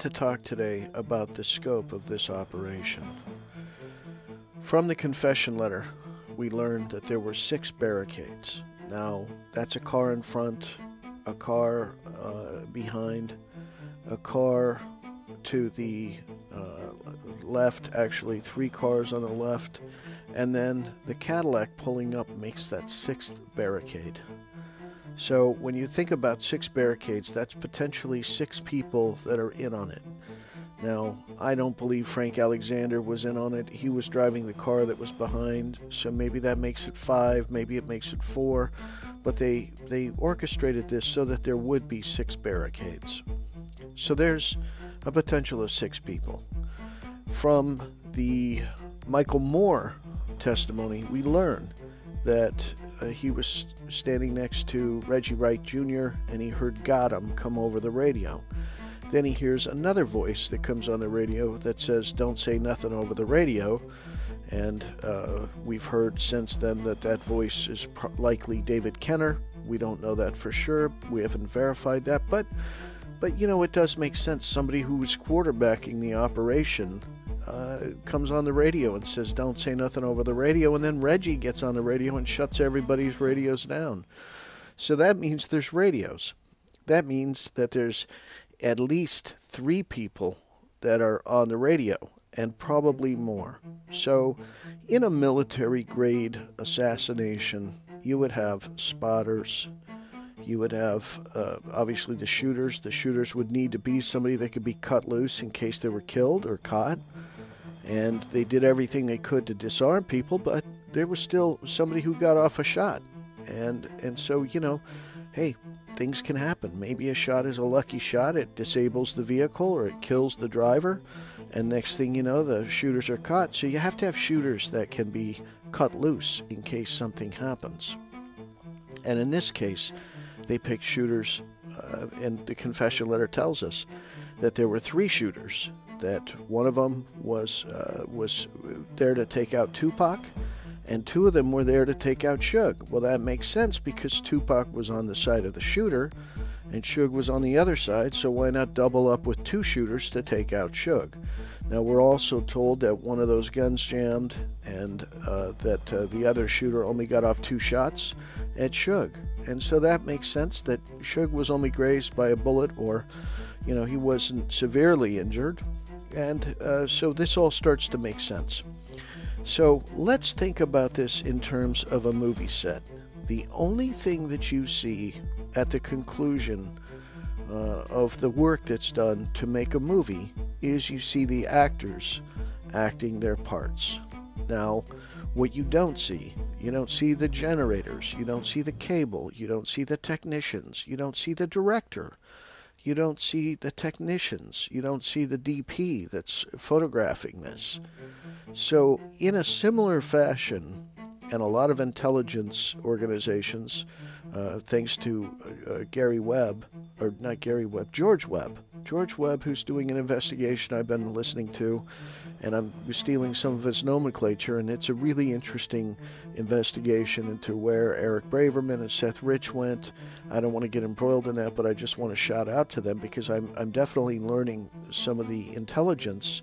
to talk today about the scope of this operation. From the confession letter, we learned that there were six barricades. Now, that's a car in front, a car uh, behind, a car to the uh, left, actually, three cars on the left, and then the Cadillac pulling up makes that sixth barricade. So when you think about six barricades, that's potentially six people that are in on it. Now, I don't believe Frank Alexander was in on it. He was driving the car that was behind, so maybe that makes it five, maybe it makes it four, but they they orchestrated this so that there would be six barricades. So there's a potential of six people. From the Michael Moore testimony, we learn that uh, he was standing next to Reggie Wright Jr. and he heard Gotham come over the radio. Then he hears another voice that comes on the radio that says, Don't say nothing over the radio. And uh, we've heard since then that that voice is likely David Kenner. We don't know that for sure. We haven't verified that. But, but you know, it does make sense. Somebody who was quarterbacking the operation uh, comes on the radio and says, Don't say nothing over the radio. And then Reggie gets on the radio and shuts everybody's radios down. So that means there's radios. That means that there's at least three people that are on the radio and probably more. So, in a military grade assassination, you would have spotters, you would have uh, obviously the shooters. The shooters would need to be somebody that could be cut loose in case they were killed or caught and they did everything they could to disarm people, but there was still somebody who got off a shot. And and so, you know, hey, things can happen. Maybe a shot is a lucky shot. It disables the vehicle or it kills the driver. And next thing you know, the shooters are caught. So you have to have shooters that can be cut loose in case something happens. And in this case, they picked shooters, uh, and the confession letter tells us that there were three shooters that one of them was uh, was there to take out Tupac, and two of them were there to take out Suge. Well, that makes sense because Tupac was on the side of the shooter, and Suge was on the other side. So why not double up with two shooters to take out Suge? Now we're also told that one of those guns jammed, and uh, that uh, the other shooter only got off two shots at Suge, and so that makes sense that Suge was only grazed by a bullet, or you know he wasn't severely injured and uh, so this all starts to make sense. So let's think about this in terms of a movie set. The only thing that you see at the conclusion uh, of the work that's done to make a movie is you see the actors acting their parts. Now, what you don't see, you don't see the generators, you don't see the cable, you don't see the technicians, you don't see the director, you don't see the technicians, you don't see the DP that's photographing this. So, in a similar fashion, and a lot of intelligence organizations, uh, thanks to uh, uh, Gary Webb, or not Gary Webb, George Webb. George Webb, who's doing an investigation I've been listening to, and I'm stealing some of his nomenclature, and it's a really interesting investigation into where Eric Braverman and Seth Rich went. I don't want to get embroiled in that, but I just want to shout out to them because I'm, I'm definitely learning some of the intelligence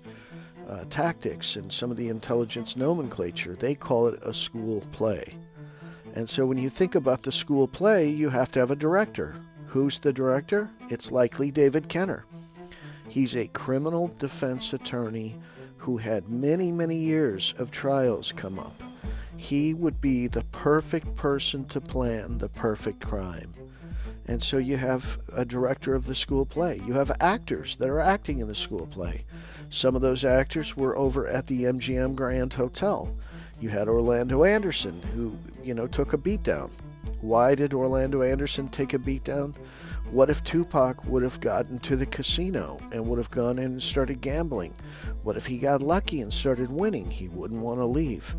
uh, tactics and some of the intelligence nomenclature. They call it a school play. And so when you think about the school play, you have to have a director. Who's the director? It's likely David Kenner. He's a criminal defense attorney who had many, many years of trials come up. He would be the perfect person to plan the perfect crime. And so you have a director of the school play. You have actors that are acting in the school play. Some of those actors were over at the MGM Grand Hotel. You had Orlando Anderson, who, you know, took a beatdown. Why did Orlando Anderson take a beatdown? What if Tupac would have gotten to the casino and would have gone in and started gambling? What if he got lucky and started winning? He wouldn't want to leave.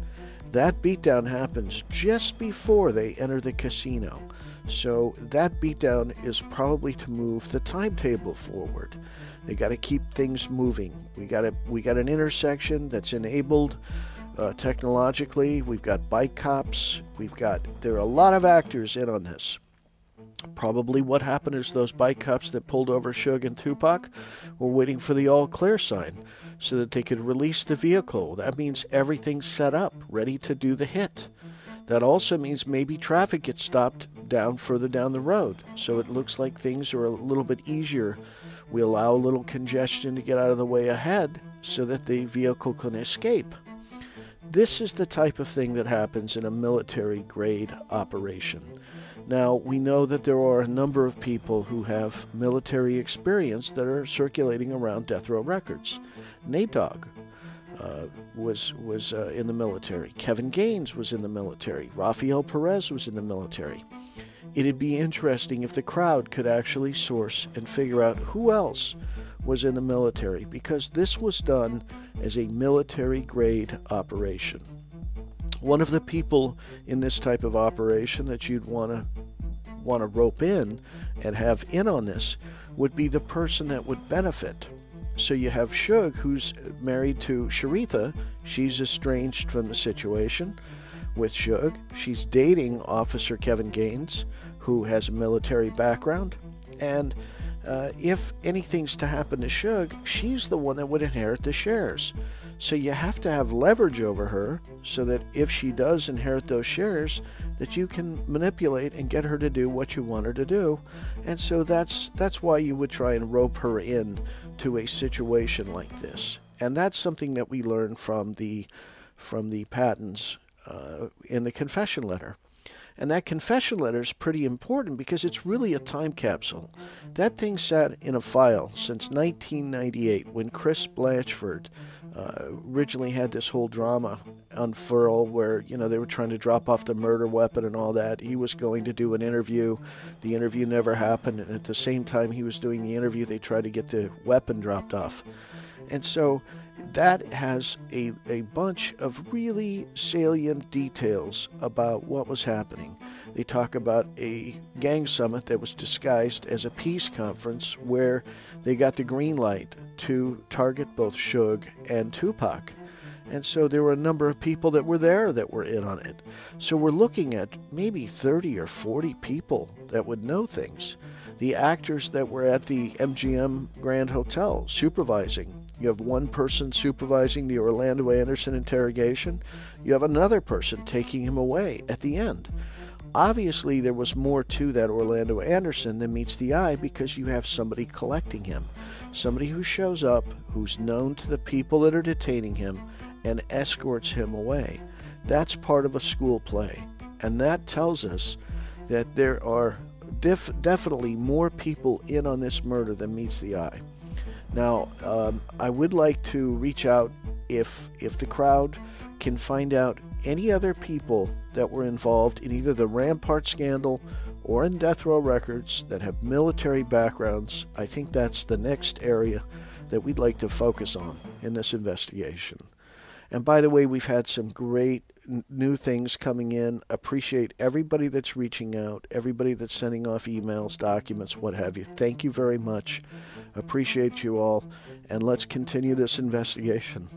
That beatdown happens just before they enter the casino. So that beatdown is probably to move the timetable forward. They got to keep things moving. We got a we got an intersection that's enabled uh, technologically. We've got bike cops. We've got there are a lot of actors in on this. Probably what happened is those bike cops that pulled over Suge and Tupac were waiting for the all clear sign so that they could release the vehicle. That means everything's set up, ready to do the hit. That also means maybe traffic gets stopped down further down the road. So it looks like things are a little bit easier. We allow a little congestion to get out of the way ahead so that the vehicle can escape. This is the type of thing that happens in a military grade operation. Now, we know that there are a number of people who have military experience that are circulating around death row records. Nate Dogg uh, was, was uh, in the military. Kevin Gaines was in the military. Rafael Perez was in the military. It'd be interesting if the crowd could actually source and figure out who else was in the military because this was done as a military grade operation. One of the people in this type of operation that you'd want to want to rope in and have in on this would be the person that would benefit. So you have Suge, who's married to Sharitha. She's estranged from the situation with Suge. She's dating Officer Kevin Gaines, who has a military background. And uh, if anything's to happen to Suge, she's the one that would inherit the shares. So you have to have leverage over her so that if she does inherit those shares, that you can manipulate and get her to do what you want her to do. And so that's that's why you would try and rope her in to a situation like this. And that's something that we learned from the from the patents uh, in the confession letter. And that confession letter is pretty important because it's really a time capsule. That thing sat in a file since 1998 when Chris Blatchford uh, originally had this whole drama unfurl where you know they were trying to drop off the murder weapon and all that. He was going to do an interview. The interview never happened, and at the same time he was doing the interview, they tried to get the weapon dropped off. And so that has a, a bunch of really salient details about what was happening. They talk about a gang summit that was disguised as a peace conference where they got the green light to target both Suge and Tupac. And so there were a number of people that were there that were in on it. So we're looking at maybe 30 or 40 people that would know things. The actors that were at the MGM Grand Hotel supervising you have one person supervising the Orlando Anderson interrogation. You have another person taking him away at the end. Obviously, there was more to that Orlando Anderson than meets the eye because you have somebody collecting him. Somebody who shows up, who's known to the people that are detaining him, and escorts him away. That's part of a school play. And that tells us that there are def- definitely more people in on this murder than meets the eye. Now, um, I would like to reach out if if the crowd can find out any other people that were involved in either the Rampart scandal or in Death Row Records that have military backgrounds. I think that's the next area that we'd like to focus on in this investigation. And by the way, we've had some great new things coming in. Appreciate everybody that's reaching out, everybody that's sending off emails, documents, what have you. Thank you very much. Appreciate you all, and let's continue this investigation.